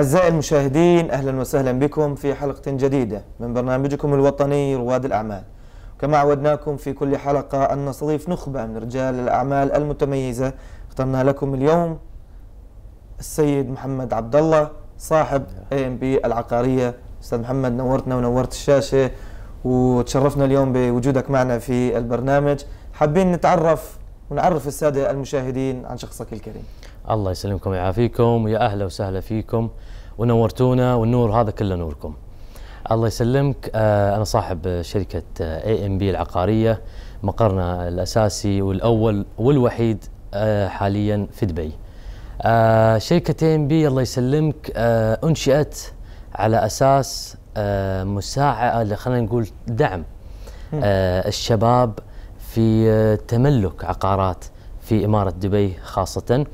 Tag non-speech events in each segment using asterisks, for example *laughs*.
أعزائي المشاهدين أهلا وسهلا بكم في حلقة جديدة من برنامجكم الوطني رواد الأعمال. كما عودناكم في كل حلقة أن نستضيف نخبة من رجال الأعمال المتميزة. اخترنا لكم اليوم السيد محمد عبد الله صاحب اي ام بي العقارية. أستاذ محمد نورتنا ونورت الشاشة وتشرفنا اليوم بوجودك معنا في البرنامج. حابين نتعرف ونعرف السادة المشاهدين عن شخصك الكريم. الله يسلمكم ويعافيكم ويا أهلا وسهلا فيكم ونورتونا والنور هذا كله نوركم. الله يسلمك آه أنا صاحب شركة AMB العقارية مقرنا الأساسي والأول والوحيد آه حاليا في دبي. آه شركة AMB الله يسلمك أنشئت على أساس مساعدة خلينا نقول دعم الشباب في تملك عقارات في إمارة دبي خاصة.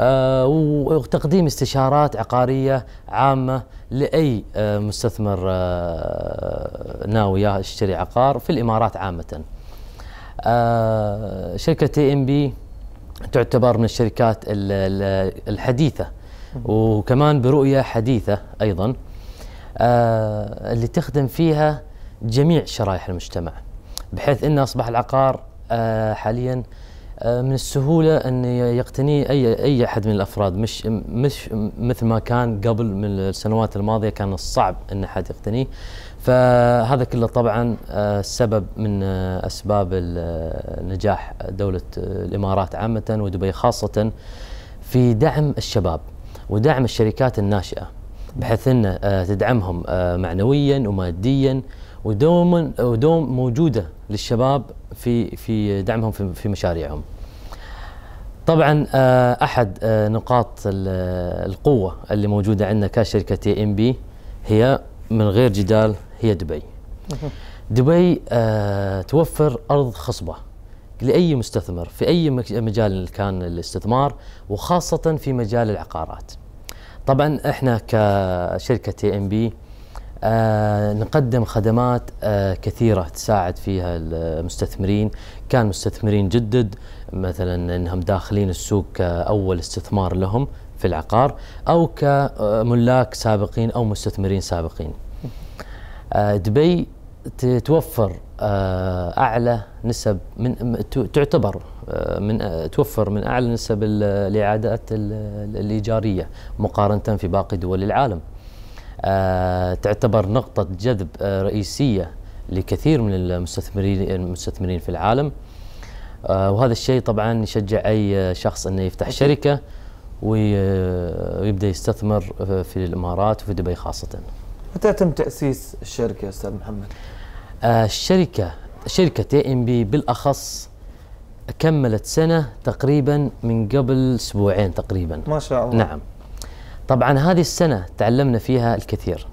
آه، وتقديم استشارات عقارية عامة لأي آه، مستثمر آه، ناوي يشتري عقار في الإمارات عامة. شركة AMB تعتبر من الشركات الحديثة وكمان برؤية حديثة أيضا اللي تخدم فيها جميع شرائح المجتمع بحيث إن أصبح العقار حاليا من السهولة أن يقتني أي أي أحد من الأفراد. مش مش مثل ما كان قبل من السنوات الماضية كان الصعب أن أحد يقتنيه فهذا كله طبعا سبب من أسباب نجاح دولة الإمارات عامة ودبي خاصة في دعم الشباب ودعم الشركات الناشئة بحيث أن تدعمهم معنويا وماديا ودوما ودوم موجودة للشباب في في دعمهم في, في مشاريعهم. طبعا أحد نقاط القوة اللي موجودة عندنا كشركة AMB هي من غير جدال هي دبي. دبي توفر أرض خصبة لأي مستثمر في أي مجال كان الاستثمار وخاصة في مجال العقارات. طبعا إحنا كشركة AMB آه نقدم خدمات آه كثيرة تساعد فيها المستثمرين. كان مستثمرين جدد مثلا إنهم داخلين السوق كأول استثمار لهم في العقار أو كملاك سابقين أو مستثمرين سابقين. آه دبي توفر أعلى نسب من تعتبر من توفر من أعلى نسب الإعادات الإيجارية مقارنة في باقي دول العالم. آه تعتبر نقطة جذب آه رئيسية لكثير من المستثمرين المستثمرين في العالم. آه وهذا الشيء طبعا يشجع أي شخص أنه يفتح شركة ويبدأ يستثمر في الإمارات وفي دبي خاصة. متى تم تأسيس الشركة أستاذ محمد؟ الشركة شركة AMB بالأخص كملت سنة تقريبا من قبل أسبوعين تقريبا. ما شاء الله. نعم. طبعا هذه السنة تعلمنا فيها الكثير.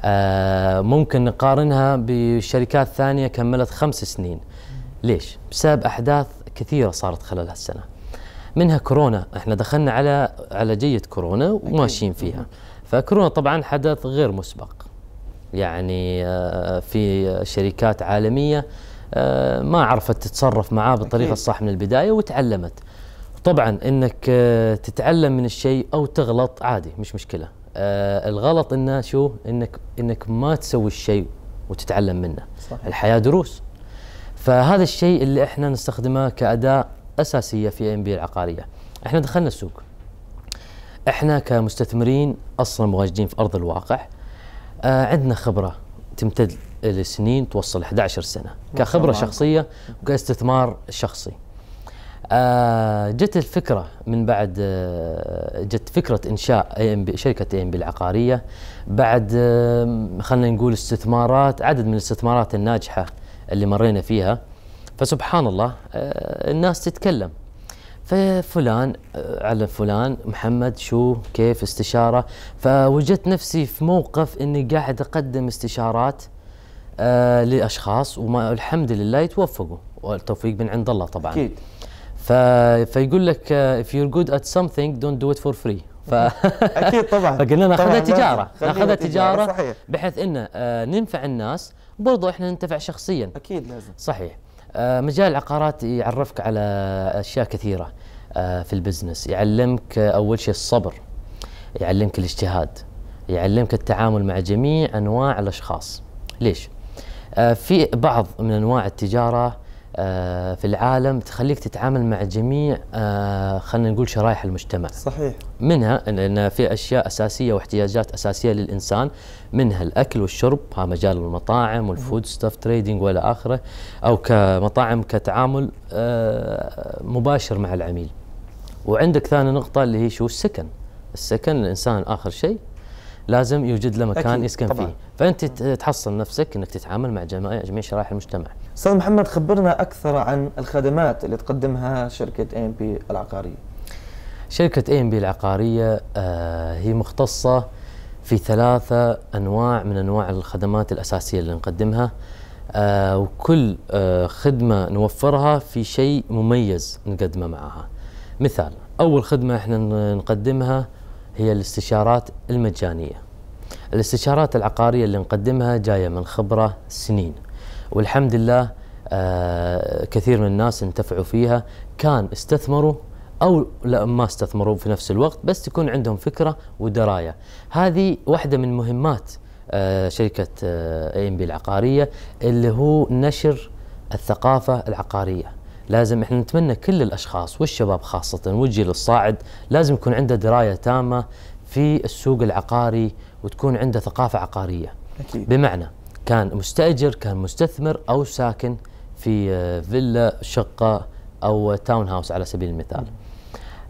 آه ممكن نقارنها بشركات ثانية كملت خمس سنين. ليش؟ بسبب أحداث كثيرة صارت خلال هالسنة. منها كورونا. إحنا دخلنا على على جية كورونا وماشيين فيها. فكورونا طبعا حدث غير مسبق. يعني آه في شركات عالمية آه ما عرفت تتصرف معاه بالطريقة الصح من البداية وتعلمت. طبعا إنك تتعلم من الشيء أو تغلط عادي مش مشكلة. آه الغلط إنه شو؟ إنك إنك ما تسوي الشيء وتتعلم منه. صحيح. الحياة دروس. فهذا الشيء اللي إحنا نستخدمه كأداة أساسية في إم بي العقارية. إحنا دخلنا السوق. إحنا كمستثمرين أصلا مواجدين في أرض الواقع آه عندنا خبرة تمتد لسنين توصل 11 سنة. كخبرة شخصية وكاستثمار شخصي. آه جت الفكرة من بعد آه جت فكرة إنشاء شركة اي ام بي العقارية بعد خلينا نقول استثمارات عدد من الاستثمارات الناجحة اللي مرينا فيها. فسبحان الله آه الناس تتكلم. ففلان على فلان محمد شو كيف استشارة. فوجدت نفسي في موقف إني قاعد أقدم استشارات لأشخاص والحمد لله يتوفقوا. والتوفيق من عند الله طبعا. أكيد. فيقول لك if you're good at something don't do it for free. ف... *laughs* أكيد طبعا. *laughs* فقلنا ناخذها تجارة. ناخذها تجارة، تجارة صحيح. بحيث انه آه ننفع الناس برضو إحنا ننتفع شخصيا. أكيد لازم. صحيح. آه مجال العقارات يعرفك على أشياء كثيرة في البزنس. يعلمك أول شيء الصبر يعلمك الاجتهاد يعلمك التعامل مع جميع أنواع الأشخاص. ليش؟ في بعض من أنواع التجارة في العالم تخليك تتعامل مع جميع آه خلينا نقول شرائح المجتمع. صحيح. منها ان في أشياء أساسية واحتياجات أساسية للإنسان منها الأكل والشرب ها مجال المطاعم وال foodstuff trading وإلى آخره أو كمطاعم كتعامل آه، مباشر مع العميل. وعندك ثاني نقطة اللي هي شو؟ السكن. السكن الإنسان آخر شيء لازم يوجد له مكان يسكن طبعاً. فيه. فأنت تحصل نفسك إنك تتعامل مع جميع شرائح المجتمع. أستاذ محمد خبرنا أكثر عن الخدمات اللي تقدمها شركة AMB العقارية. شركة AMB العقارية آه، هي مختصة في ثلاثة أنواع من أنواع الخدمات الأساسية اللي نقدمها. آه، وكل آه، خدمة نوفرها في شيء مميز نقدمه معها. مثال أول خدمة إحنا نقدمها هي الاستشارات المجانية. الاستشارات العقارية اللي نقدمها جاية من خبرة سنين. والحمد لله آه كثير من الناس انتفعوا فيها. كان استثمروا أو لا ما استثمروا في نفس الوقت بس تكون عندهم فكرة ودراية. هذه واحدة من مهمات آه شركة اي ام بي العقارية اللي هو نشر الثقافة العقارية. لازم إحنا نتمنى كل الأشخاص والشباب خاصة والجيل الصاعد لازم يكون عنده دراية تامة في السوق العقاري وتكون عنده ثقافة عقارية. أكيد. بمعنى كان مستأجر كان مستثمر أو ساكن في آه، فيلا شقة أو تاون هاوس على سبيل المثال.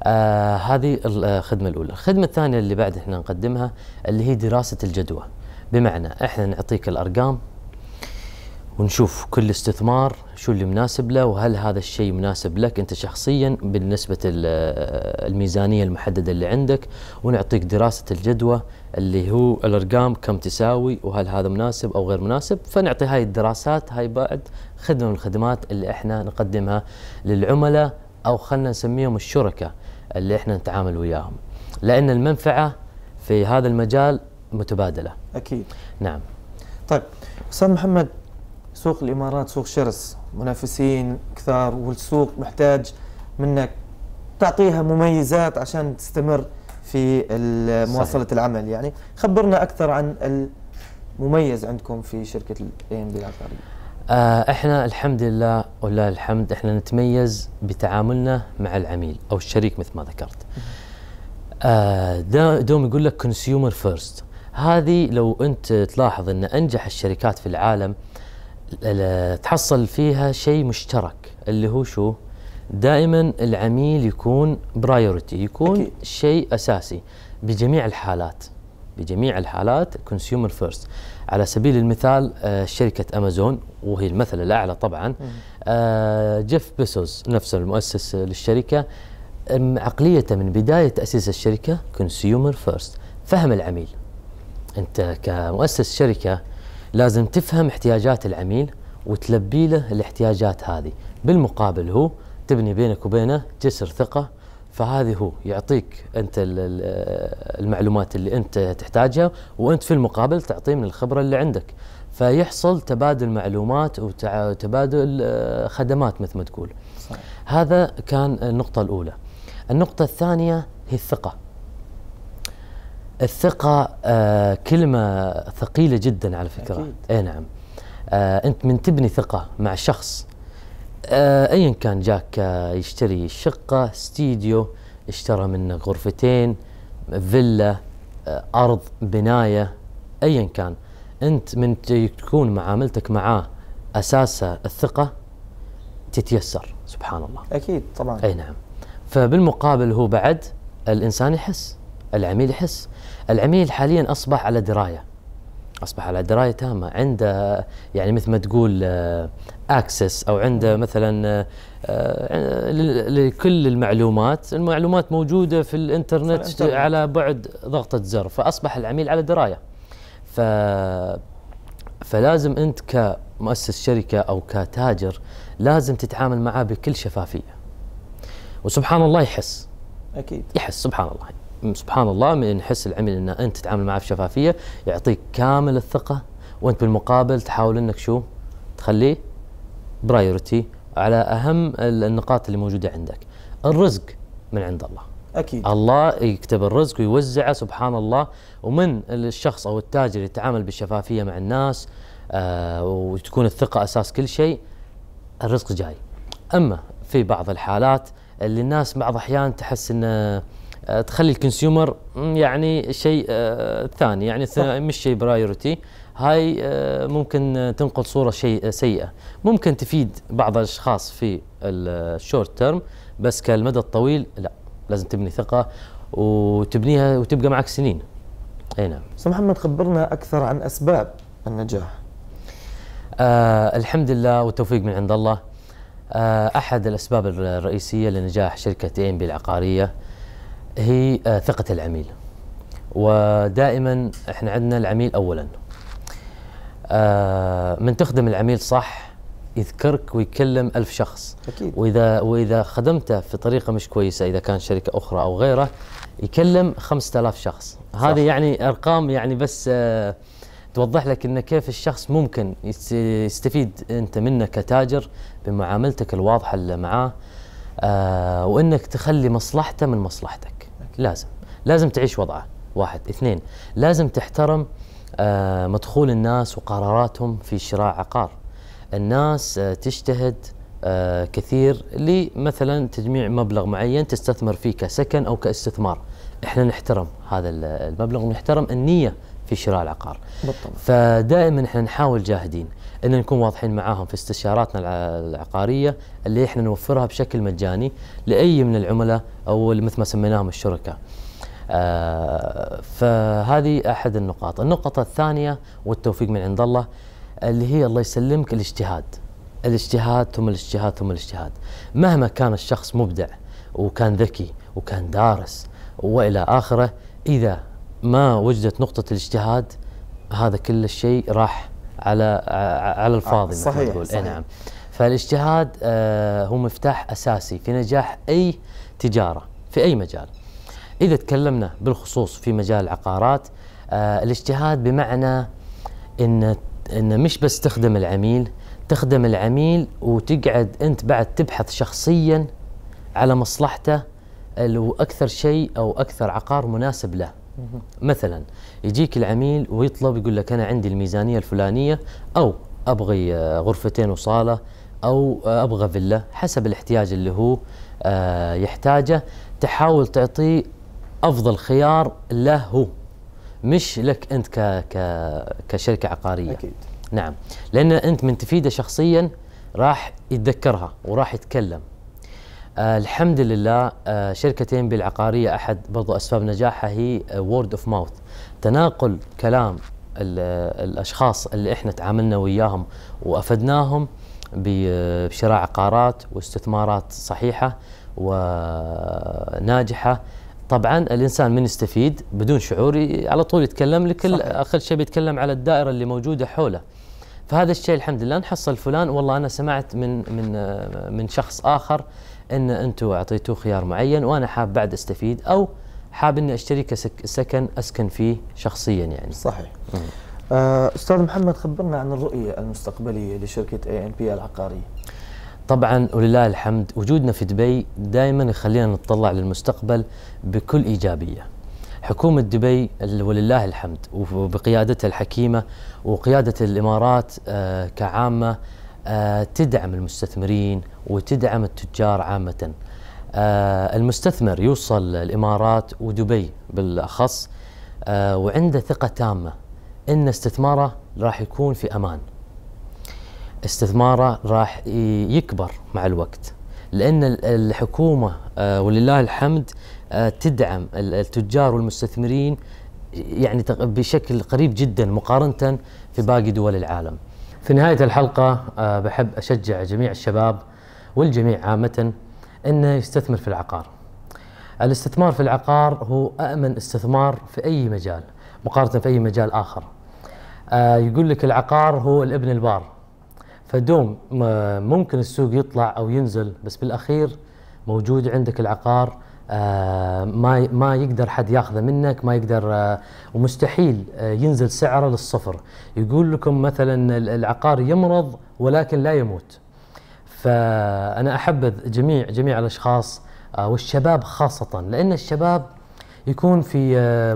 آه هذه الخدمة الأولى. الخدمة الثانية اللي بعد إحنا نقدمها اللي هي دراسة الجدوى. بمعنى إحنا نعطيك الأرقام ونشوف كل استثمار شو اللي مناسب له وهل هذا الشيء مناسب لك أنت شخصيا بالنسبة ال- الميزانية المحددة اللي عندك. ونعطيك دراسة الجدوى اللي هو الأرقام كم تساوي وهل هذا مناسب أو غير مناسب فنعطي هاي الدراسات هاي بعد خدمة من الخدمات اللي إحنا نقدمها للعملاء أو خلينا نسميهم الشركاء اللي إحنا نتعامل وياهم. لأن المنفعة في هذا المجال متبادلة. أكيد. نعم. طيب أستاذ محمد سوق الإمارات سوق شرس منافسين كثار والسوق محتاج منك تعطيها مميزات عشان تستمر في مواصله العمل يعني. خبرنا أكثر عن المميز عندكم في شركة ال AMB العقارية. آه إحنا الحمد لله ولله الحمد إحنا نتميز بتعاملنا مع العميل أو الشريك مثل ما ذكرت. آه دا- دوم يقول لك consumer first هذه لو أنت تلاحظ إن أنجح الشركات في العالم تحصل فيها شيء مشترك اللي هو شو؟ دائما العميل يكون priority يكون أكيد. شيء أساسي بجميع الحالات بجميع الحالات consumer first على سبيل المثال آه، شركة أمازون وهي المثل الأعلى طبعا آه، جيف بيسوس نفسه المؤسس للشركة أم، عقليته من بداية تأسيس الشركة consumer first فهم العميل. أنت كمؤسس شركة لازم تفهم احتياجات العميل وتلبي له الاحتياجات هذه. بالمقابل هو تبني بينك وبينه جسر ثقة فهذه هو يعطيك أنت ال- ال- المعلومات اللي أنت تحتاجها وأنت في المقابل تعطيه من الخبرة اللي عندك. فيحصل تبادل معلومات وتبادل آه، خدمات مثل ما تقول. صحيح. هذا كان النقطة الأولى. النقطة الثانية هي الثقة. الثقة آه كلمة ثقيلة جدا على فكرة. أكيد. إي نعم. آه أنت من تبني ثقة مع شخص ايا كان جاك آه يشتري شقة استديو اشترى منك غرفتين فيلا آه أرض بناية ايا كان. أنت من تكون معاملتك معاه اساسها الثقة تتيسر سبحان الله. أكيد طبعا. أي نعم. فبالمقابل هو بعد الإنسان يحس العميل يحس. العميل حاليا أصبح على دراية. أصبح على درايه تامه عنده يعني مثل ما تقول اكسس أو عنده مثلا آه، آه، لكل المعلومات. المعلومات موجودة في الإنترنت, في. على بعد ضغطة زر فأصبح العميل على دراية. ف فلازم أنت كمؤسس شركة أو كتاجر لازم تتعامل معاه بكل شفافية. وسبحان الله يحس. أكيد. يحس سبحان الله. سبحان الله من يحس العميل إن أنت تتعامل معاه بشفافية يعطيك كامل الثقة وأنت بالمقابل تحاول إنك شو؟ تخليه برايورتي على أهم ال- النقاط اللي موجودة عندك. الرزق من عند الله. أكيد. الله يكتب الرزق ويوزعه سبحان الله. ومن الشخص أو التاجر يتعامل بشفافيه مع الناس آه وتكون الثقة أساس كل شيء الرزق جاي. أما في بعض الحالات اللي الناس بعض الاحيان تحس انه آه، تخلي ال consumer يعني شيء آه ثاني يعني. مش شيء priority هاي آه ممكن تنقل صورة شيء سيئة. ممكن تفيد بعض الأشخاص في ال short term بس كالمدى الطويل لا لازم تبني ثقة وتبنيها وتبقى معك سنين. أي نعم. أستاذ محمد خبرنا أكثر عن أسباب النجاح. آه الحمد لله والتوفيق من عند الله. آه أحد الأسباب الرئيسية لنجاح شركة اي ام بي العقارية هي آه ثقة العميل. ودائما إحنا عندنا العميل اولا. آه من تخدم العميل صح يذكرك ويكلم ألف شخص. أكيد. وإذا وإذا خدمته في طريقة مش كويسة إذا كان شركة أخرى أو غيره يكلم 5000 شخص. هذه يعني أرقام يعني بس آه توضح لك إن كيف الشخص ممكن يستفيد أنت منه كتاجر بمعاملتك الواضحة اللي معاه آه وإنك تخلي مصلحته من مصلحتك. لازم. لازم تعيش وضعه. واحد. اثنين. لازم تحترم مدخول الناس وقراراتهم في شراء عقار الناس آه تجتهد آه كثير لمثلا تجميع مبلغ معين تستثمر فيه كسكن أو كاستثمار إحنا نحترم هذا المبلغ ونحترم النية في شراء العقار بالطبع. فدائما إحنا نحاول جاهدين إن نكون واضحين معاهم في استشاراتنا العقارية اللي إحنا نوفرها بشكل مجاني لأي من العملاء أو مثل ما سميناهم الشركاء. آه فهذه أحد النقاط، النقطة الثانية والتوفيق من عند الله اللي هي الله يسلمك الاجتهاد. الاجتهاد ثم الاجتهاد ثم الاجتهاد. مهما كان الشخص مبدع وكان ذكي وكان دارس وإلى آخره إذا ما وجدت نقطة الاجتهاد هذا كل الشيء راح على على الفاضي صحيح, تقول. صحيح. نعم فالاجتهاد آه هو مفتاح أساسي في نجاح أي تجارة في أي مجال. إذا تكلمنا بالخصوص في مجال العقارات آه الاجتهاد بمعنى إن إن مش بس تخدم العميل تخدم العميل وتقعد أنت بعد تبحث شخصيا على مصلحته وأكثر شيء أو أكثر عقار مناسب له. مثلا يجيك العميل ويطلب يقول لك أنا عندي الميزانية الفلانية أو أبغي آه، غرفتين وصالة أو آه، أبغى فيلا حسب الاحتياج اللي هو يحتاجه تحاول تعطيه أفضل خيار له هو مش لك أنت ك ك كشركة عقارية. أكيد. نعم. لأن أنت من تفيده شخصيا راح يتذكرها وراح يتكلم. آه الحمد لله آه شركة AMB العقارية أحد برضو أسباب نجاحها هي word of mouth تناقل كلام الأشخاص اللي إحنا تعاملنا وياهم وأفدناهم بشراء عقارات واستثمارات صحيحة وناجحة طبعا الإنسان من يستفيد بدون شعور على طول يتكلم لك آخر شيء بيتكلم على الدائرة اللي موجودة حوله. فهذا الشيء الحمد لله نحصل فلان. والله أنا سمعت من من آه، من شخص آخر إن أنتم أعطيتوه خيار معين وأنا حاب بعد أستفيد أو حاب إني أشتري سكن أسكن فيه شخصيا يعني. صحيح. آه، أستاذ محمد خبرنا عن الرؤية المستقبلية لشركة اي ان بي العقارية. طبعا ولله الحمد وجودنا في دبي دائما يخلينا نتطلع للمستقبل بكل إيجابية. حكومة دبي ولله الحمد وبقيادتها الحكيمة وقيادة الإمارات آه، كعامة آه، تدعم المستثمرين وتدعم التجار عامة. آه، المستثمر يوصل الإمارات ودبي بالأخص آه، وعنده ثقة تامة أن استثماره راح يكون في أمان. استثماره راح يكبر مع الوقت لأن الحكومة ولله الحمد تدعم التجار والمستثمرين يعني بشكل قريب جدا مقارنة في باقي دول العالم. في نهاية الحلقة آه، بحب أشجع جميع الشباب والجميع عامة أنه يستثمر في العقار. الاستثمار في العقار هو أأمن استثمار في أي مجال مقارنة في أي مجال آه، يقول لك العقار هو الابن البار. فدوم ممكن السوق يطلع أو ينزل بس بالأخير موجود عندك العقار آه، ما ما يقدر حد ياخذه منك ما يقدر آه، ومستحيل آه، ينزل سعره للصفر. يقول لكم مثلا العقار يمرض ولكن لا يموت. فأنا أحبذ جميع جميع الأشخاص والشباب خاصة لأن الشباب يكون في آه،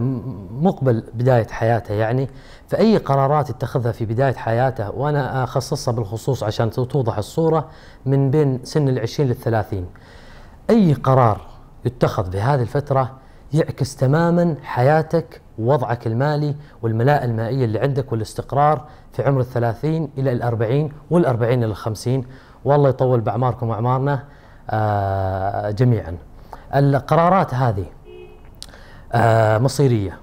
مقبل بداية حياته. يعني فأي قرارات يتخذها في بداية حياته وأنا أخصصها بالخصوص عشان توضح الصورة من بين سن العشرين للثلاثين. أي قرار يتخذ في هذه الفترة يعكس تماما حياتك ووضعك المالي والملاءة المائية اللي عندك والاستقرار في عمر الثلاثين إلى الأربعين والأربعين إلى الخمسين. والله يطول بأعماركم وأعمارنا آه جميعا. القرارات هذه آه مصيرية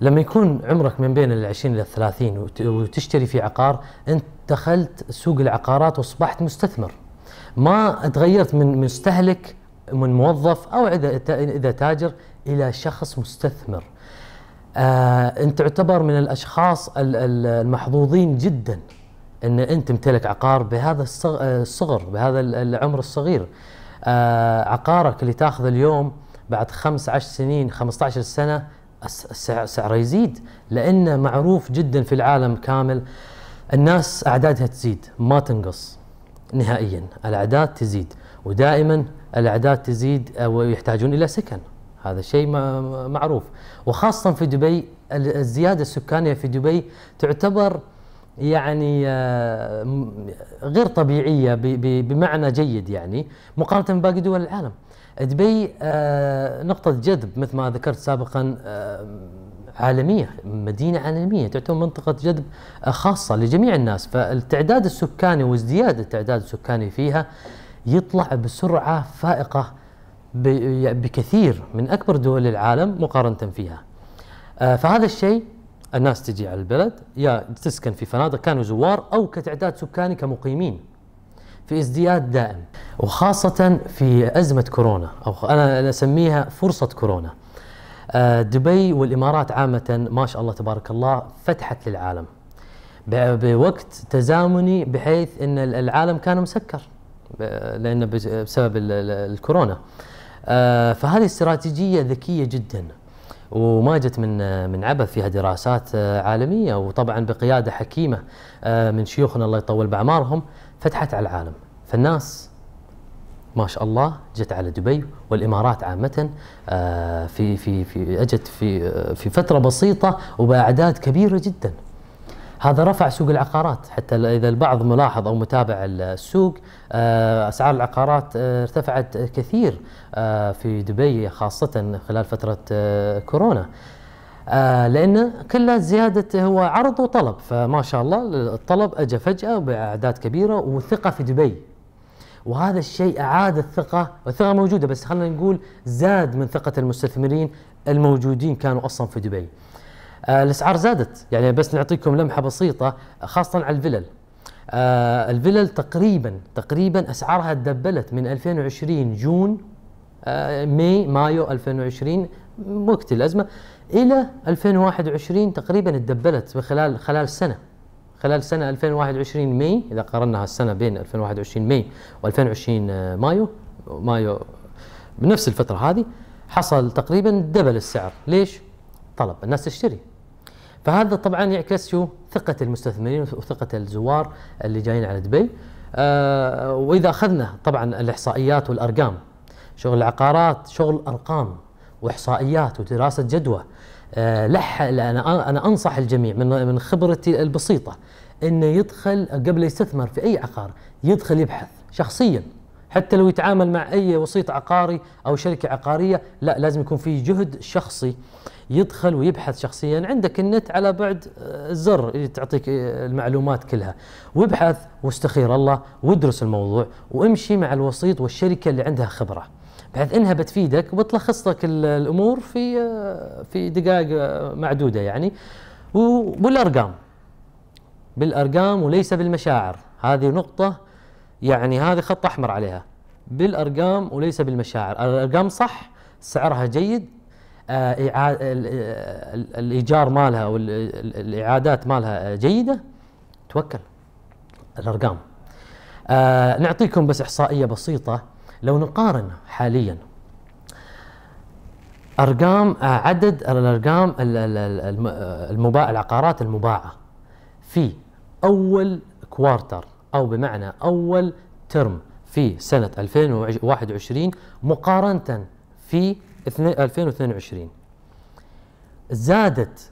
لما يكون عمرك من بين العشرين إلى الثلاثين وتشتري في عقار أنت دخلت سوق العقارات وأصبحت مستثمر ما تغيرت من مستهلك من موظف أو إذا تاجر إلى شخص مستثمر. آه أنت تعتبر من الأشخاص المحظوظين جدا إن أنت تمتلك عقار بهذا الصغر بهذا العمر الصغير. آه عقارك اللي تاخذه اليوم بعد خمس عشر سنين 15 سنة سعره يزيد لأنه معروف جدا في العالم كامل الناس أعدادها تزيد ما تنقص نهائيا الأعداد تزيد ودائما الأعداد تزيد ويحتاجون إلى سكن هذا شيء معروف وخاصه في دبي الزيادة السكانية في دبي تعتبر يعني آه، غير طبيعية بمعنى جيد يعني مقارنة بباقي دول العالم. دبي آه، نقطة جذب مثل ما ذكرت سابقا آه، عالمية مدينة عالمية تعتبر منطقة جذب خاصة لجميع الناس فالتعداد السكاني وازدياد التعداد السكاني فيها يطلع بسرعة فائقة بكثير من أكبر دول العالم مقارنة فيها. آه، فهذا الشيء الناس تجي على البلد يا تسكن في فنادق كانوا زوار أو كتعداد سكاني كمقيمين. في ازدياد دائم وخاصة في أزمة كورونا أو أنا أسميها فرصة كورونا. آه، دبي والإمارات عامة ما شاء الله تبارك الله فتحت للعالم. بوقت تزامني بحيث إن العالم كان مسكر لأنه بسبب الكورونا آه، فهذه استراتيجية ذكية جدا وما جت من من عبث فيها دراسات آه، عالمية وطبعا بقيادة حكيمة آه، من شيوخنا الله يطول باعمارهم فتحت على العالم. فالناس ما شاء الله جت على دبي والإمارات عامة في في في أجت في في فترة بسيطة وبأعداد كبيرة جدا. هذا رفع سوق العقارات. حتى إذا البعض ملاحظ أو متابع السوق آه، أسعار العقارات آه، ارتفعت كثير آه، في دبي خاصة خلال فترة كورونا. لأن كلها زيادة هو عرض وطلب. فما شاء الله الطلب اجى فجأة بأعداد كبيرة وثقة في دبي. وهذا الشيء أعاد الثقة الثقة موجودة بس خلينا نقول زاد من ثقة المستثمرين الموجودين كانوا أصلا في دبي. آه الأسعار زادت. يعني بس نعطيكم لمحة بسيطة خاصة على الفلل. آه الفلل تقريبا تقريبا أسعارها تدبلت من 2020 جون آه May مايو 2020 وقت الأزمة. إلى 2021 تقريبا تدبلت خلال خلال سنة. خلال سنة 2021 May إذا قارنا السنة بين 2021 May و2020 مايو مايو بنفس الفترة هذه حصل تقريبا double السعر. ليش؟ طلب الناس تشتري. فهذا طبعا يعكس شو؟ ثقة المستثمرين وثقة الزوار اللي جايين على دبي. آه وإذا أخذنا طبعا الإحصائيات والأرقام شغل العقارات شغل أرقام وإحصائيات ودراسة جدوى. آه لح أنا أنا أنصح الجميع من من خبرتي البسيطة إنه يدخل قبل يستثمر في أي عقار يدخل يبحث شخصيا. حتى لو يتعامل مع أي وسيط عقاري أو شركة عقارية لا لازم يكون في جهد شخصي. يدخل ويبحث شخصيا. عندك النت على بعد الزر اللي تعطيك المعلومات كلها. وابحث واستخير الله وادرس الموضوع وامشي مع الوسيط والشركة اللي عندها خبرة. بحيث إنها بتفيدك وبتلخص لك الأمور في في دقائق معدودة يعني. والأرقام. بالأرقام وليس بالمشاعر. هذه نقطة يعني هذه خط أحمر عليها. بالأرقام وليس بالمشاعر. الأرقام صح سعرها جيد آه، الإيجار مالها أو الإعادات مالها جيدة. توكل. الأرقام. آه نعطيكم بس إحصائية بسيطة. لو نقارن حاليا أرقام آه عدد الأرقام المباع العقارات المباعة في أول كوارتر أو بمعنى أول ترم في سنة 2021 مقارنة في 2022 زادت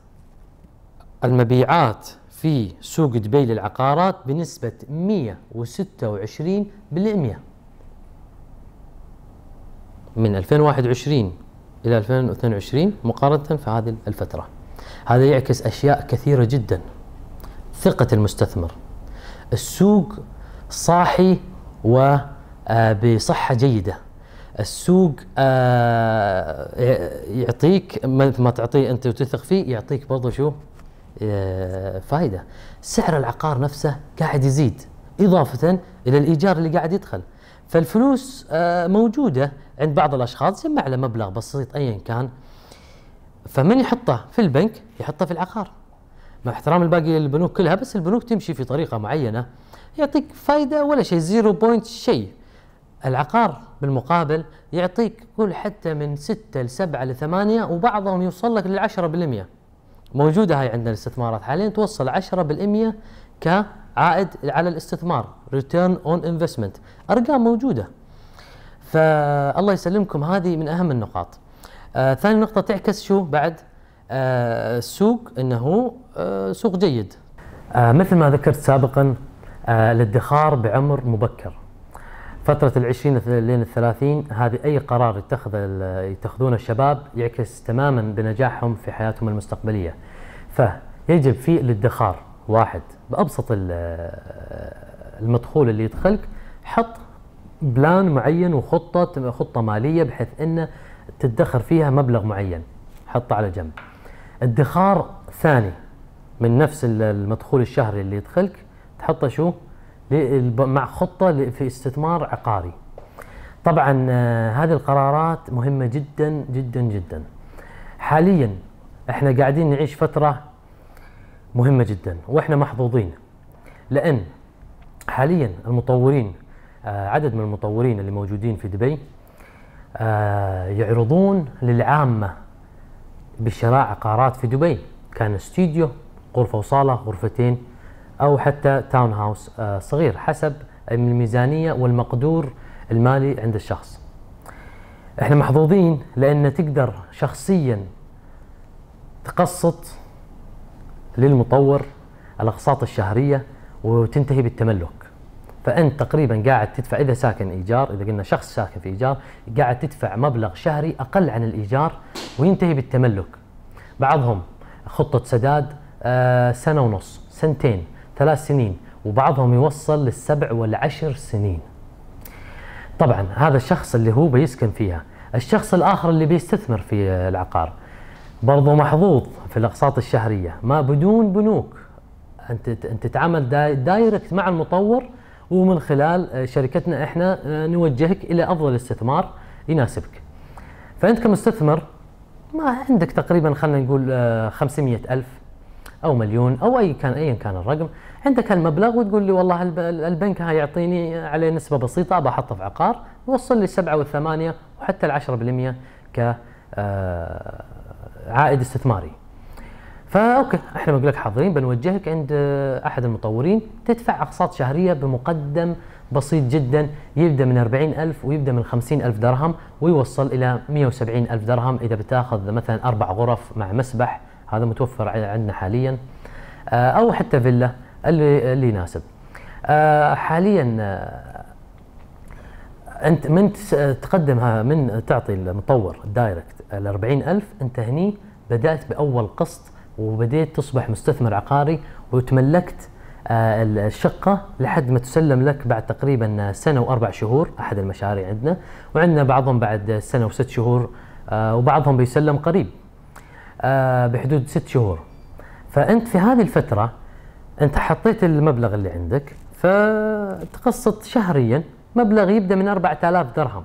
المبيعات في سوق دبي للعقارات بنسبة 126 بالمئة من 2021 إلى 2022 مقارنة في هذه الفترة. هذا يعكس أشياء كثيرة جدا. ثقة المستثمر. السوق صاحي وبصحة جيدة. السوق آه، يعطيك ما تعطيه أنت وتثق فيه يعطيك برضه شو آه، فائده سعر العقار نفسه قاعد يزيد إضافة إلى الإيجار اللي قاعد يدخل. فالفلوس آه، موجودة عند بعض الأشخاص جمع له مبلغ بسيط ايا كان فمن يحطه في البنك يحطه في العقار. مع احترام الباقي البنوك كلها بس البنوك تمشي في طريقة معينة يعطيك فائده ولا شيء zero point شيء. العقار بالمقابل يعطيك قول حتى من 6 ل 7 ل 8 وبعضهم يوصل لك لل 10% موجودة هاي عندنا الاستثمارات حاليا توصل 10% كعائد على الاستثمار return on investment أرقام موجودة. فالله يسلمكم هذه من أهم النقاط. آه ثاني نقطة تعكس شو بعد؟ آه السوق إنه آه سوق جيد. آه مثل ما ذكرت سابقا آه الادخار بعمر مبكر. فترة العشرين لين الثلاثين هذه أي قرار يتخذ يتخذونه الشباب يعكس تماما بنجاحهم في حياتهم المستقبلية. فيجب في الادخار واحد بأبسط المدخول اللي يدخلك حط بلان معين وخطة خطة مالية بحيث أنه تدخر فيها مبلغ معين. حطه على جنب. ادخار ثاني من نفس المدخول الشهري اللي يدخلك تحطه شو؟ مع خطة في استثمار عقاري. طبعا آه، هذه القرارات مهمة جدا جدا جدا. حاليا إحنا قاعدين نعيش فترة مهمة جدا وإحنا محظوظين. لأن حاليا المطورين عدد من المطورين اللي موجودين في دبي آه، يعرضون للعامة بشراء عقارات في دبي. كان استوديو غرفة وصالة غرفتين أو حتى تاون هاوس آه، صغير حسب الميزانية والمقدور المالي عند الشخص. إحنا محظوظين لأن تقدر شخصيا تقسط للمطور الأقساط الشهرية وتنتهي بالتملك. فأنت تقريبا قاعد تدفع إذا ساكن إيجار إذا قلنا شخص ساكن في إيجار قاعد تدفع مبلغ شهري أقل عن الإيجار وينتهي بالتملك. بعضهم خطة سداد آه، سنة ونص سنتين ثلاث سنين وبعضهم يوصل للسبع والعشر سنين. طبعا هذا الشخص اللي هو بيسكن فيها الشخص الآخر اللي بيستثمر في العقار. برضو محظوظ في الأقساط الشهرية ما بدون بنوك. أنت أنت تتعامل دايركت مع المطور ومن خلال شركتنا إحنا نوجهك إلى أفضل استثمار يناسبك. فأنت كمستثمر ما عندك تقريبا خلينا نقول 500 ألف أو مليون أو أي كان أيا كان الرقم. عندك هالمبلغ وتقول لي والله البنك هاي يعطيني عليه نسبة بسيطة أبى أحطه في عقار يوصل لي السبعة والثمانية وحتى العشرة بالمية كعائد آه، استثماري. فأوكي إحنا بنقول لك حاضرين بنوجهك عند أحد المطورين تدفع أقساط شهرية بمقدم بسيط جدا يبدأ من 40000 ويبدأ من 50000 درهم ويوصل إلى 170000 درهم إذا بتأخذ مثلا أربع غرف مع مسبح هذا متوفر عندنا حاليا. آه، أو حتى فيلا اللي اللي يناسب. آه، حاليا آه، أنت من تقدمها من تعطي المطور الدايركت ال 40000 أنت هني بدأت بأول قسط وبديت تصبح مستثمر عقاري وتملكت الشقة لحد ما تسلم لك بعد تقريبا سنة وأربع شهور أحد المشاريع عندنا. وعندنا بعضهم بعد سنة وست شهور وبعضهم بيسلم قريب آه، بحدود ست شهور. فأنت في هذه الفترة أنت حطيت المبلغ اللي عندك فتقسط شهريا مبلغ يبدأ من 4000 درهم.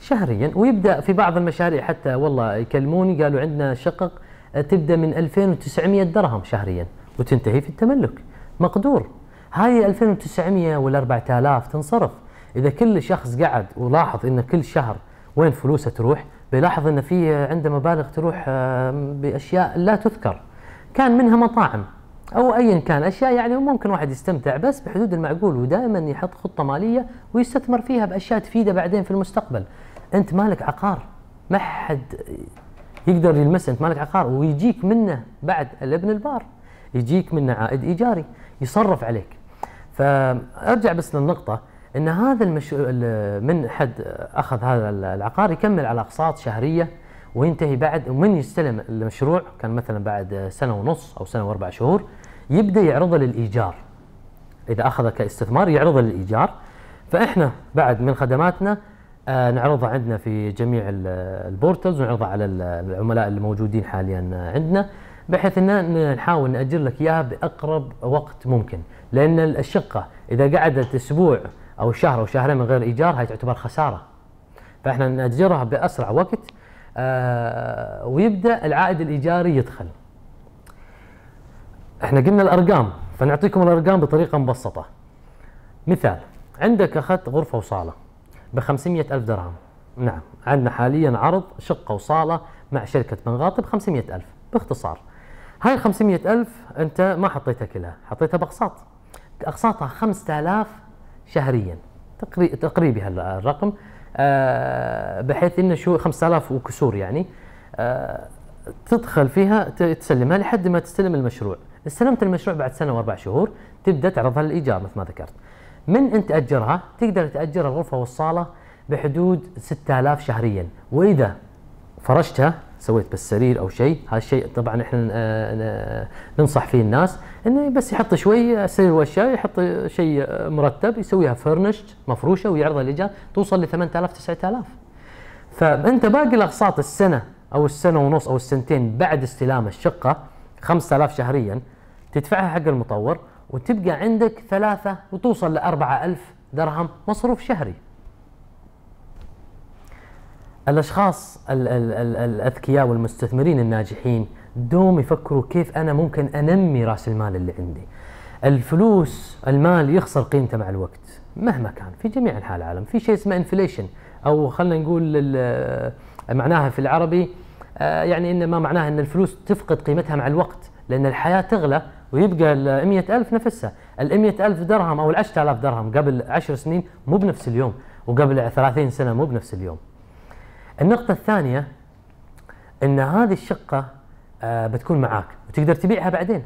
شهريا ويبدأ في بعض المشاريع حتى والله يكلموني قالوا عندنا شقق تبدأ من 2900 درهم شهريا وتنتهي في التملك. مقدور. هاي 2900 ولا 4000 تنصرف. إذا كل شخص قعد ولاحظ إن كل شهر وين فلوسه تروح بيلاحظ إن في عنده مبالغ تروح آه، بأشياء لا تذكر. كان منها مطاعم أو ايا كان أشياء يعني ممكن واحد يستمتع بس بحدود المعقول ودائما يحط خطة مالية ويستثمر فيها بأشياء تفيده بعدين في المستقبل. أنت مالك عقار ما حد يقدر يلمسه انت مالك عقار ويجيك منه بعد الابن البار. يجيك منه عائد إيجاري يصرف عليك. فأرجع بس للنقطة إن هذا المش... من حد أخذ هذا العقار يكمل على أقساط شهرية وينتهي بعد ومن يستلم المشروع كان مثلا بعد سنة ونص أو سنة وأربع شهور يبدأ يعرضه للإيجار. إذا اخذه كاستثمار يعرضه للإيجار. فإحنا بعد من خدماتنا نعرضها عندنا في جميع البورتلز ونعرضها على العملاء الموجودين حاليا عندنا بحيث إن نحاول ناجر لك إياها بأقرب وقت ممكن. لأن الشقة إذا قعدت أسبوع أو شهر أو شهرين من غير إيجار هاي تعتبر خسارة. فإحنا نأجرها بأسرع وقت آه ويبدأ العائد الإيجاري يدخل. إحنا قلنا الأرقام فنعطيكم الأرقام بطريقة مبسطة. مثال عندك اخذت غرفة وصالة. ب 500 ألف درهم. نعم عندنا حاليا عرض شقة وصالة مع شركة بنغاطي ب 500 ألف. باختصار هاي 500 ألف أنت ما حطيتها كلها حطيتها بأقساط. أقساطها 5000 شهريا. تقريبي هالرقم. آه بحيث إنه شو 5000 وكسور يعني. آه تدخل فيها تسلمها لحد ما تستلم المشروع. استلمت المشروع بعد سنة وأربع شهور تبدأ تعرضها للإيجار مثل ما ذكرت. من انت تأجرها؟ تقدر تأجر الغرفة والصالة بحدود 6000 شهريا. وإذا فرشتها سويت بس سرير أو شيء هذا الشيء طبعا إحنا آه، ننصح فيه الناس إنه بس يحط شوي سرير وأشياء يحط شيء مرتب يسويها فرنشت مفروشة ويعرضها للإيجار توصل ل 8000 9000 فأنت باقي الأقساط السنة أو السنة ونص أو السنتين بعد استلام الشقة 5000 شهريا تدفعها حق المطور وتبقى عندك ثلاثة وتوصل لأربعة ألف درهم مصروف شهري. الأشخاص ال ال ال الأذكياء والمستثمرين الناجحين دوم يفكروا كيف أنا ممكن أنمي رأس المال اللي عندي. الفلوس المال يخسر قيمته مع الوقت مهما كان في جميع أنحاء العالم في شيء اسمه انفليشن أو خلينا نقول معناها في العربي آه، يعني ان ما معناها إن الفلوس تفقد قيمتها مع الوقت لأن الحياة تغلى ويبقى ال 100000 نفسها. ال 100000 درهم أو ال 10000 درهم قبل 10 سنين مو بنفس اليوم وقبل 30 سنة مو بنفس اليوم. النقطة الثانية إن هذه الشقة آه بتكون معاك. وتقدر تبيعها بعدين.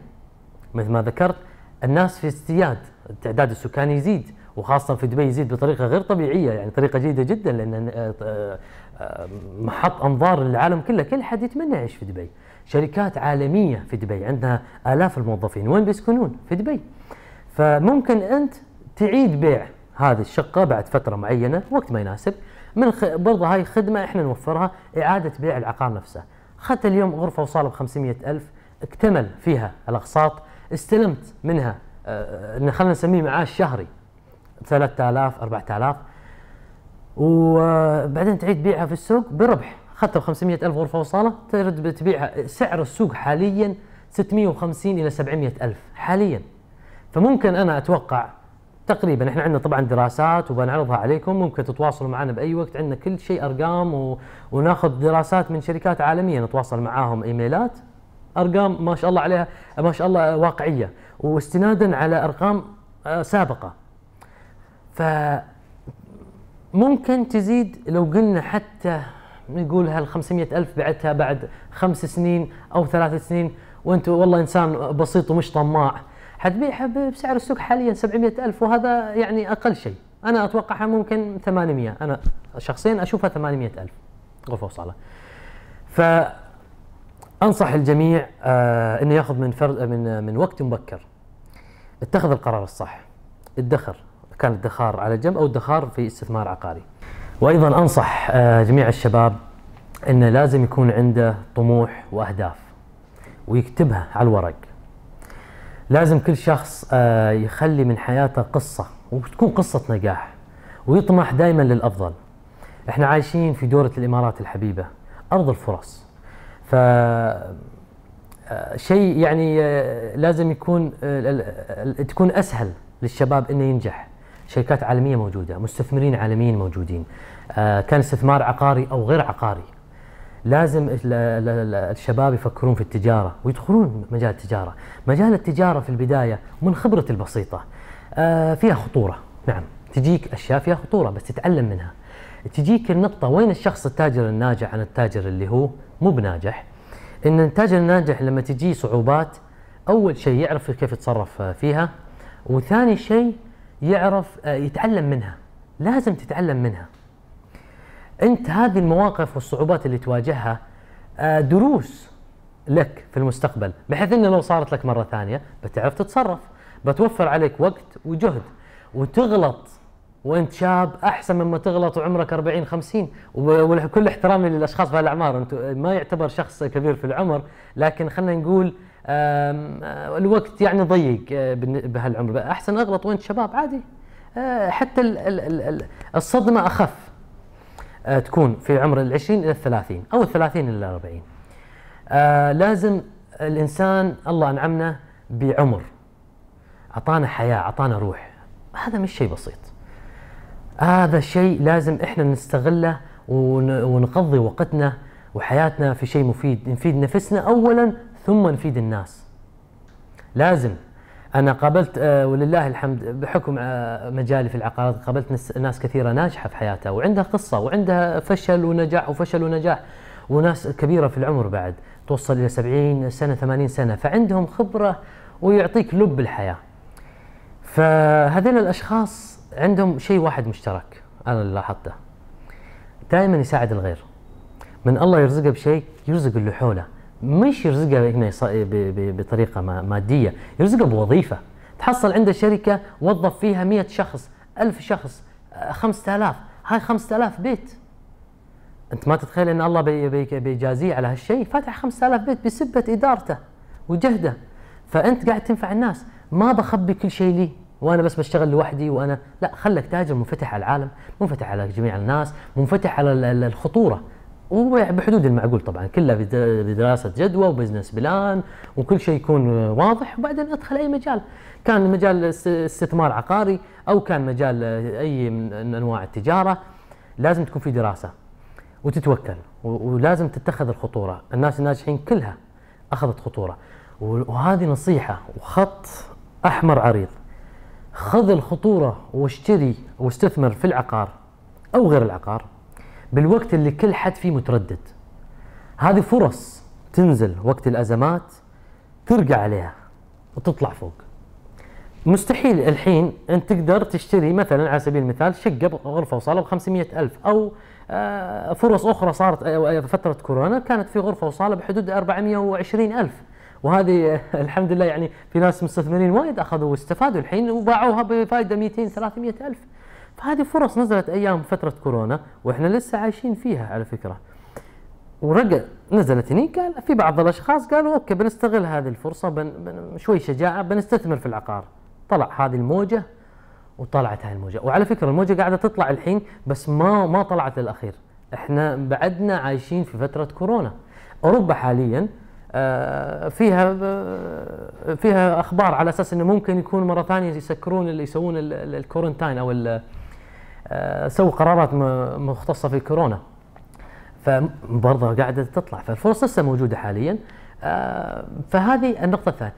مثل ما ذكرت الناس في ازدياد التعداد السكاني يزيد وخاصة في دبي يزيد بطريقة غير طبيعية يعني طريقة جيدة جدا لأن آه، آه، محط أنظار العالم كله. كل حد يتمنى يعيش في دبي. شركات عالمية في دبي عندها آلاف الموظفين. وين بيسكنون؟ في دبي. فممكن أنت تعيد بيع هذه الشقة بعد فترة معينة وقت ما يناسب. من خ... برضه هاي خدمة إحنا نوفرها إعادة بيع العقار نفسه. أخذت اليوم غرفة وصالة ب 500 ألف اكتمل فيها الأقساط استلمت منها آه خلينا نسميه معاش شهري 3000 4000 وبعدين تعيد بيعها في السوق بربح اخذتها ب 500 ألف غرفة وصالة ترد تبيعها سعر السوق حاليا 650 إلى 700 ألف حاليا. فممكن أنا أتوقع تقريبا إحنا عندنا طبعا دراسات وبنعرضها عليكم ممكن تتواصلوا معنا بأي وقت عندنا كل شيء أرقام و... وناخذ دراسات من شركات عالمية نتواصل معاهم إيميلات أرقام ما شاء الله عليها ما شاء الله واقعية واستنادا على أرقام آه، سابقة. ف ممكن تزيد لو قلنا حتى نقول هال 500 ألف بعتها بعد خمس سنين أو ثلاث سنين؟ وأنت والله إنسان بسيط ومش طماع. حتبيعها بسعر السوق حاليا 700 ألف وهذا يعني أقل شيء. أنا أتوقعها ممكن 800 أنا شخصيا أشوفها 800 ألف. غرفة وصالة فأنصح الجميع آه أنه يأخذ من فرد من من وقت مبكر. اتخذ القرار الصح. ادخر كان الادخار على جنب أو الادخار في استثمار عقاري. وأيضا أنصح آه، جميع الشباب إنه لازم يكون عنده طموح وأهداف ويكتبها على الورق. لازم كل شخص آه، يخلي من حياته قصة وتكون قصة نجاح ويطمح دائما للأفضل. إحنا عايشين في دورة الإمارات الحبيبة أرض الفرص. ف آه، شيء يعني لازم يكون تكون أسهل للشباب إنه ينجح. شركات عالمية موجودة مستثمرين عالميين موجودين. آه كان استثمار عقاري أو غير عقاري. لازم الشباب يفكرون في التجارة ويدخلون مجال التجارة، مجال التجارة في البداية من خبرتي البسيطة. آه، فيها خطورة، نعم. تجيك أشياء فيها خطورة بس تتعلم منها. تجيك النقطة وين الشخص التاجر الناجح عن التاجر اللي هو مو بناجح؟ إن التاجر الناجح لما تجي صعوبات أول شيء يعرف كيف يتصرف فيها وثاني شيء يعرف آه، يتعلم منها. لازم تتعلم منها. انت هذه المواقف والصعوبات اللي تواجهها آه، دروس لك في المستقبل بحيث إنه لو صارت لك مرة ثانية بتعرف تتصرف بتوفر عليك وقت وجهد وتغلط. وانت شاب أحسن مما تغلط وعمرك 40 50 وكل احترامي للأشخاص في الاعمار انت ما يعتبر شخص كبير في العمر لكن خلينا نقول الوقت يعني ضيق آه، بهالعمر. أحسن أغلط وانت شباب عادي. آه، حتى الصدمة أخف تكون في عمر العشرين إلى الثلاثين أو الثلاثين إلى الأربعين. لازم الإنسان الله أنعمنا بعمر أعطانا حياة أعطانا روح. هذا مش شيء بسيط. هذا الشيء لازم إحنا نستغله ونقضي وقتنا وحياتنا في شيء مفيد نفيد نفسنا اولا ثم نفيد الناس. لازم. أنا قابلت آه ولله الحمد بحكم آه مجالي في العقارات قابلت ناس كثيرة ناجحة في حياتها وعندها قصة وعندها فشل ونجاح وفشل ونجاح وناس كبيرة في العمر بعد توصل إلى 70 سنة 80 سنة فعندهم خبرة ويعطيك لب الحياة. فهذين الأشخاص عندهم شيء واحد مشترك أنا اللي لاحظته. دائما يساعد الغير. من الله يرزقه بشيء يرزق اللي حوله. مش يرزقها هنا بطريقة مادية يرزقها بوظيفة. تحصل عنده شركة وظف فيها 100 شخص 1000 شخص 5000 هاي 5000 بيت. أنت ما تتخيل إن الله بيجازيه على هالشيء؟ فاتح 5000 بيت بسبة إدارته وجهده. فأنت قاعد تنفع الناس. ما بخبي كل شيء لي وأنا بس بشتغل لوحدي وأنا لا خلك تاجر منفتح على العالم منفتح على جميع الناس منفتح على الخطورة. وبحدود المعقول طبعا. كلها بدراسه جدوى وبزنس بلان وكل شيء يكون واضح وبعدين أدخل أي مجال. كان مجال استثمار عقاري أو كان مجال أي من أنواع التجارة لازم تكون في دراسة وتتوكل ولازم تتخذ الخطورة. الناس الناجحين كلها أخذت خطورة. وهذه نصيحة وخط أحمر عريض. خذ الخطورة واشتري واستثمر في العقار أو غير العقار. بالوقت اللي كل حد فيه متردد. هذه فرص تنزل وقت الأزمات ترجع عليها وتطلع فوق. مستحيل الحين أنت تقدر تشتري مثلا على سبيل المثال شقة غرفة وصالة ب 500 ألف أو آه، فرص أخرى صارت آه، فترة كورونا كانت في غرفة وصالة بحدود 420 ألف. وهذه الحمد لله يعني في ناس مستثمرين وايد أخذوا واستفادوا الحين وباعوها بفائده 200 300 ألف. فهذه فرص نزلت أيام فترة كورونا وإحنا لسه عايشين فيها على فكرة. ورجع نزلت هني قال في بعض الأشخاص قالوا أوكي بنستغل هذه الفرصة بن بن شوي شجاعة بنستثمر في العقار. طلع هذه الموجة وطلعت هاي الموجة. وعلى فكرة الموجة قاعدة تطلع الحين بس ما ما طلعت للأخير. إحنا بعدنا عايشين في فترة كورونا. أوروبا حاليا آه، فيها فيها أخبار على أساس إنه ممكن يكون مرة ثانية يسكرون اللي يسوون الكورنتاين أو سووا قرارات مختصة في كورونا. فبرضه قاعدة تطلع فالفرص لسه موجودة حاليا. آه، فهذه النقطة الثانية.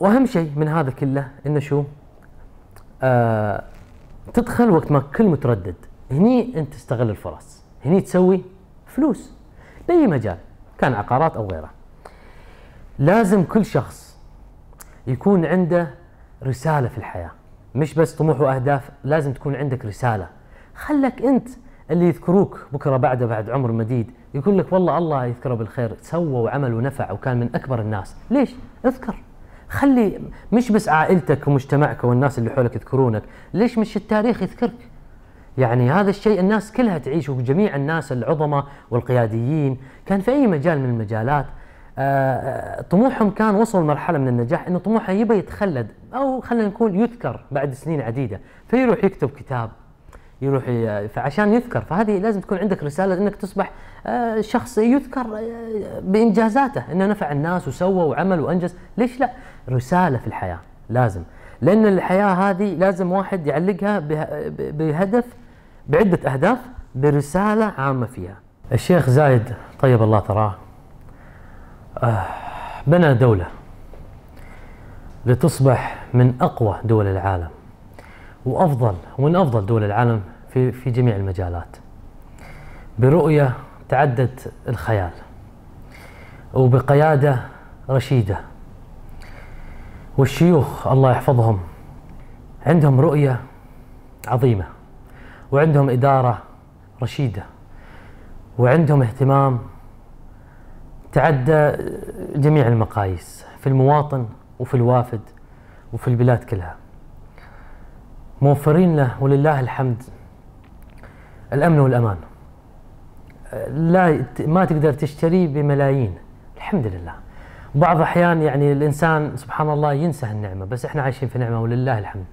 وأهم شيء من هذا كله إنه شو؟ آه، تدخل وقت ما كل متردد. هني أنت تستغل الفرص. هني تسوي فلوس. باي مجال كان عقارات أو غيره. لازم كل شخص يكون عنده رسالة في الحياة. مش بس طموح وأهداف لازم تكون عندك رسالة. خلك أنت اللي يذكروك بكرة بعده بعد عمر مديد. يقول لك والله الله يذكره بالخير. سوى وعمل ونفع وكان من أكبر الناس. ليش؟ اذكر. خلي مش بس عائلتك ومجتمعك والناس اللي حولك يذكرونك. ليش مش التاريخ يذكرك؟ يعني هذا الشيء الناس كلها تعيشه وجميع الناس العظماء والقياديين. كان في أي مجال من المجالات طموحهم كان وصلوا لمرحلة من النجاح إنه طموحه يبى يتخلد أو خلينا نقول يذكر بعد سنين عديدة فيروح يكتب كتاب يروح فعشان يذكر فهذه لازم تكون عندك رسالة إنك تصبح آه، شخص يذكر آه، بإنجازاته إنه نفع الناس وسوى وعمل وأنجز. ليش لا؟ رسالة في الحياة لازم لأن الحياة هذه لازم واحد يعلقها بهدف بعدة أهداف برسالة عامة فيها. الشيخ زايد طيب الله ثراه بنى دولة لتصبح من أقوى دول العالم وأفضل ومن أفضل دول العالم في في جميع المجالات. برؤية تعدت الخيال وبقيادة رشيدة. والشيوخ الله يحفظهم عندهم رؤية عظيمة وعندهم إدارة رشيدة وعندهم اهتمام تعدى جميع المقاييس في المواطن وفي الوافد وفي البلاد كلها. موفرين له ولله الحمد الأمن والأمان. لا ما تقدر تشتريه بملايين. الحمد لله. بعض الاحيان يعني الإنسان سبحان الله ينسى النعمة بس إحنا عايشين في نعمة ولله الحمد.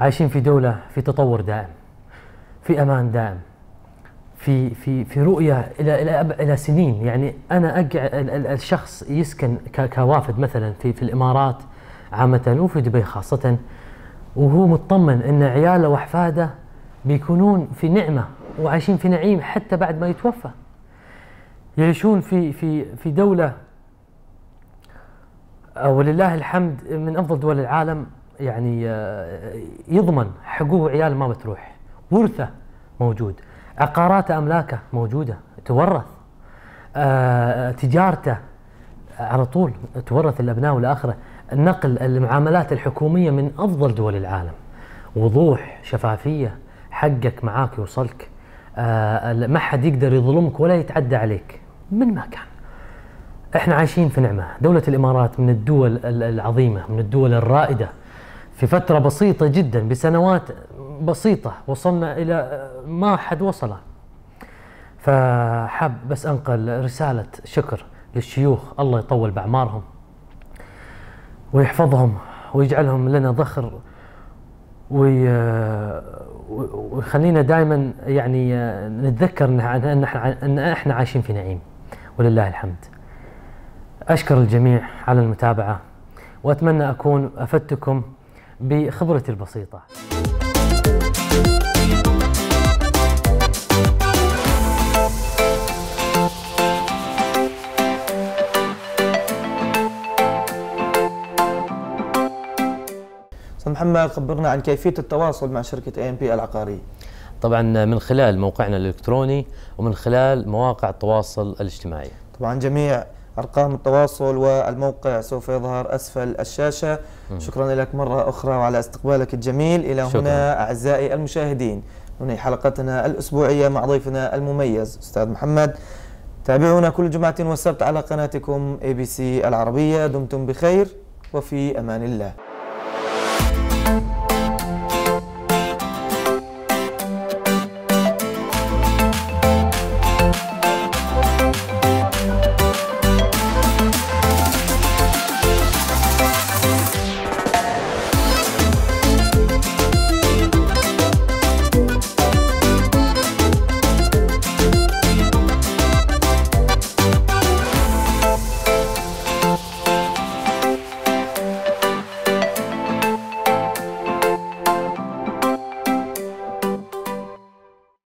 عايشين في دولة في تطور دائم في أمان دائم. في في في رؤية إلى إلى إلى سنين. يعني أنا اقعد الشخص يسكن كوافد مثلا في في الإمارات عامة وفي دبي خاصة وهو مطمن إن عياله واحفاده بيكونون في نعمة وعايشين في نعيم حتى بعد ما يتوفى. يعيشون في في في دولة ولله الحمد من أفضل دول العالم. يعني آه، يضمن حقوق عياله ما بتروح. ورثة موجود. عقاراته أملاكه موجودة تورث آه تجارته على طول تورث الأبناء والآخرة. النقل المعاملات الحكومية من أفضل دول العالم. وضوح شفافية حقك معاك يوصلك. آه ما حد يقدر يظلمك ولا يتعدى عليك من ما كان. إحنا عايشين في نعمة. دولة الإمارات من الدول العظيمة من الدول الرائدة. في فترة بسيطة جدا بسنوات بسيطة وصلنا إلى ما حد وصله فحاب بس أنقل رسالة شكر للشيوخ الله يطول بأعمارهم ويحفظهم ويجعلهم لنا ذخر ويخلينا دائما يعني نتذكر إن إحنا إن إحنا عايشين في نعيم ولله الحمد. أشكر الجميع على المتابعة وأتمنى أكون أفدتكم بخبرتي البسيطة. محمد خبرنا عن كيفية التواصل مع شركة AMB العقارية. طبعا من خلال موقعنا الإلكتروني ومن خلال مواقع التواصل الاجتماعي. طبعا جميع أرقام التواصل والموقع سوف يظهر أسفل الشاشة. م. شكرا لك مرة أخرى وعلى استقبالك الجميل. إلى شكرا. هنا أعزائي المشاهدين. هنا حلقتنا الأسبوعية مع ضيفنا المميز أستاذ محمد. تابعونا كل جمعة والسبت على قناتكم ABC العربية. دمتم بخير وفي أمان الله.